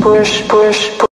push, push, push.